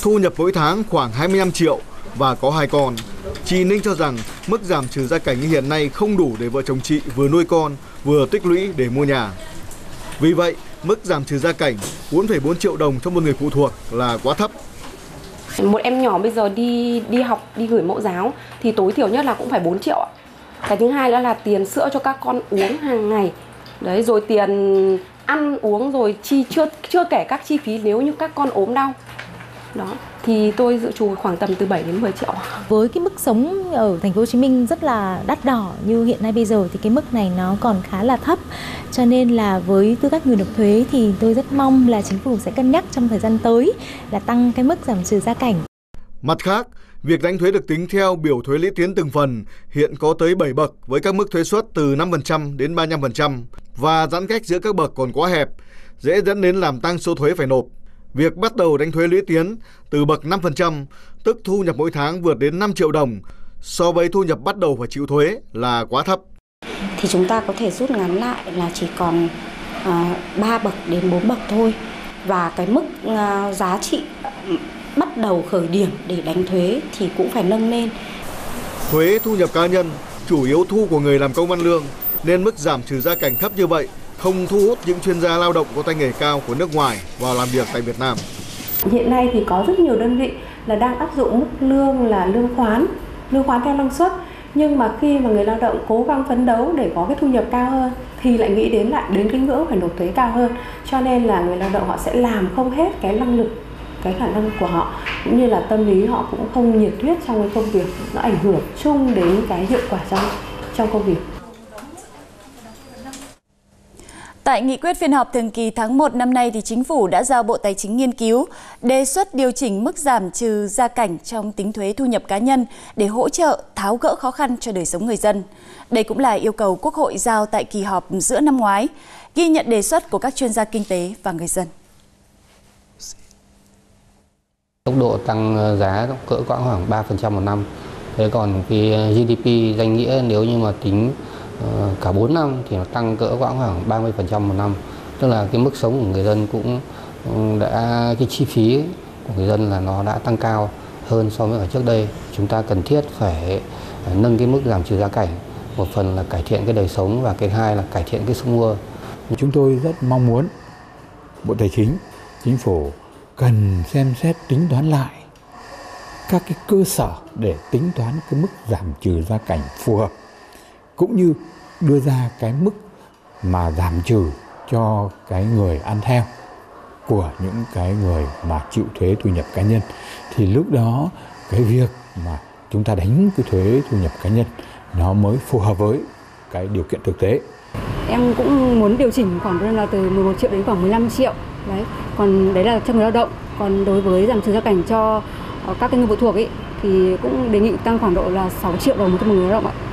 thu nhập mỗi tháng khoảng 25 triệu và có hai con. Chị Ninh cho rằng mức giảm trừ gia cảnh như hiện nay không đủ để vợ chồng chị vừa nuôi con vừa tích lũy để mua nhà. Vì vậy, mức giảm trừ gia cảnh 4,4 triệu đồng cho một người phụ thuộc là quá thấp. Một em nhỏ bây giờ đi đi học, đi gửi mẫu giáo thì tối thiểu nhất là cũng phải 4 triệu. Cái thứ hai nữa là tiền sữa cho các con uống hàng ngày. Đấy rồi tiền ăn uống rồi chi chưa chưa kể các chi phí nếu như các con ốm đau đó thì tôi dự trù khoảng tầm từ 7 đến 10 triệu. Với cái mức sống ở thành phố Hồ Chí Minh rất là đắt đỏ như hiện nay bây giờ thì cái mức này nó còn khá là thấp. Cho nên là với tư cách người nộp thuế thì tôi rất mong là chính phủ sẽ cân nhắc trong thời gian tới là tăng cái mức giảm trừ gia cảnh. Mặt khác, việc đánh thuế được tính theo biểu thuế lũy tiến từng phần hiện có tới 7 bậc với các mức thuế suất từ 5% đến 35% và giãn cách giữa các bậc còn quá hẹp, dễ dẫn đến làm tăng số thuế phải nộp. Việc bắt đầu đánh thuế lũy tiến từ bậc 5%, tức thu nhập mỗi tháng vượt đến 5 triệu đồng, so với thu nhập bắt đầu phải chịu thuế là quá thấp. Thì chúng ta có thể rút ngắn lại là chỉ còn à, 3 bậc đến 4 bậc thôi. Và cái mức uh, giá trị bắt đầu khởi điểm để đánh thuế thì cũng phải nâng lên. Thuế thu nhập cá nhân chủ yếu thu của người làm công ăn lương nên mức giảm trừ gia cảnh thấp như vậy không thu hút những chuyên gia lao động có tay nghề cao của nước ngoài vào làm việc tại Việt Nam. Hiện nay thì có rất nhiều đơn vị là đang áp dụng mức lương là lương khoán, lương khoán theo năng suất. Nhưng mà khi mà người lao động cố gắng phấn đấu để có cái thu nhập cao hơn thì lại nghĩ đến lại đến cái ngưỡng phải nộp thuế cao hơn. Cho nên là người lao động họ sẽ làm không hết cái năng lực cái khả năng của họ. Cũng như là tâm lý họ cũng không nhiệt huyết trong cái công việc nó ảnh hưởng chung đến cái hiệu quả trong trong công việc. Tại nghị quyết phiên họp thường kỳ tháng 1 năm nay thì chính phủ đã giao Bộ Tài chính nghiên cứu đề xuất điều chỉnh mức giảm trừ gia cảnh trong tính thuế thu nhập cá nhân để hỗ trợ tháo gỡ khó khăn cho đời sống người dân. Đây cũng là yêu cầu Quốc hội giao tại kỳ họp giữa năm ngoái, ghi nhận đề xuất của các chuyên gia kinh tế và người dân. Tốc độ tăng ờ, giá cỡ khoảng 3% một năm. Thế còn cái ờ, GDP danh nghĩa nếu như mà tính Ờ, cả 4 năm thì nó tăng cỡ khoảng khoảng 30% một năm. Tức là cái mức sống của người dân cũng ừ, đã, cái chi phí của người dân là nó đã tăng cao hơn so với ở trước đây. Chúng ta cần thiết phải ờ, nâng cái mức giảm trừ gia cảnh. Một phần là cải thiện cái đời sống và cái hai là cải thiện cái sức mua. Chúng tôi rất mong muốn bộ tài chính chính phủ cần xem xét tính toán lại các cái cơ sở để tính toán cái mức giảm trừ gia cảnh phù hợp cũng như đưa ra cái mức mà giảm trừ cho cái người ăn theo của những cái người mà chịu thuế thu nhập cá nhân thì lúc đó cái việc mà chúng ta đánh cái thuế thu nhập cá nhân nó mới phù hợp với cái điều kiện thực tế. Em cũng muốn điều chỉnh khoảng là từ 11 triệu đến khoảng 15 triệu. Đấy. Còn đấy là cho người lao động. Còn đối với giảm trừ gia cảnh cho ờ, các cái người phụ thuộc ấy, thì cũng đề nghị tăng khoảng độ là 6 triệu đồng một người lao động ạ.